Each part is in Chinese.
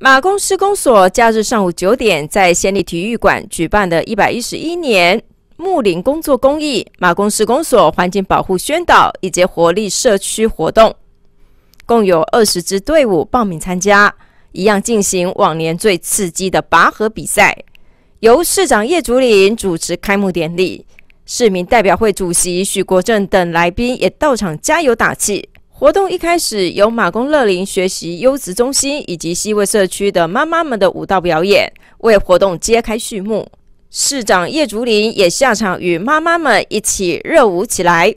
马公施工所假日上午九点，在县立体育馆举办的一百一十一年木林工作公益马公施工所环境保护宣导以及活力社区活动，共有二十支队伍报名参加，一样进行往年最刺激的拔河比赛，由市长叶竹林主持开幕典礼，市民代表会主席许国正等来宾也到场加油打气。活动一开始，由马公乐龄学习优质中心以及西卫社区的妈妈们的舞蹈表演，为活动揭开序幕。市长叶竹林也下场与妈妈们一起热舞起来。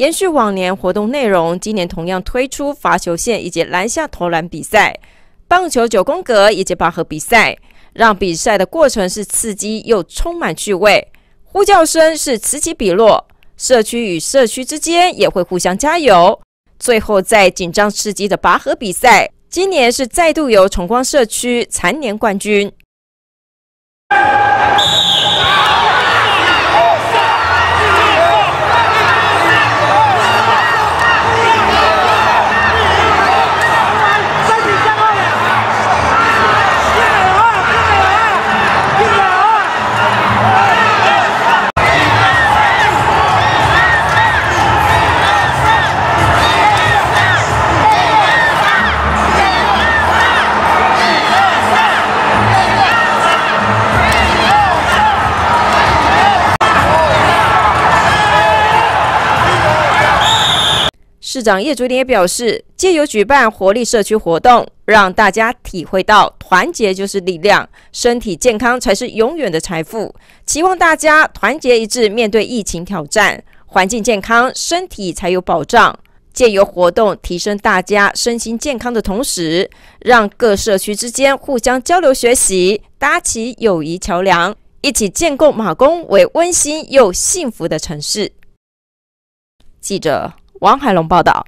延续往年活动内容，今年同样推出罚球线以及篮下投篮比赛、棒球九宫格以及拔河比赛，让比赛的过程是刺激又充满趣味。呼叫声是此起彼落，社区与社区之间也会互相加油。最后，在紧张刺激的拔河比赛，今年是再度由崇光社区蝉联冠军。市长叶竹林也表示，借由举办活力社区活动，让大家体会到团结就是力量，身体健康才是永远的财富。期望大家团结一致，面对疫情挑战，环境健康，身体才有保障。借由活动提升大家身心健康的同时，让各社区之间互相交流学习，搭起友谊桥梁，一起建构马公为温馨又幸福的城市。记者。王海龙报道。